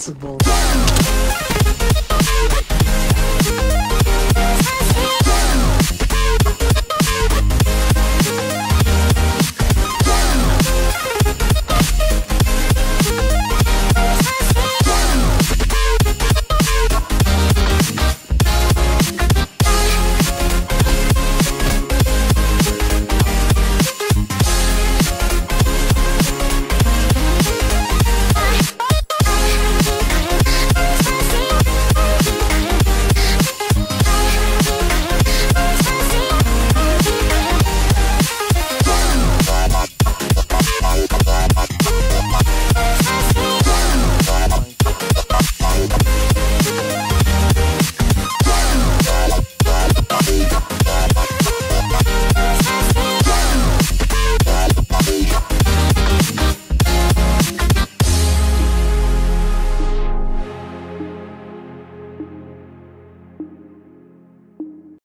sensible.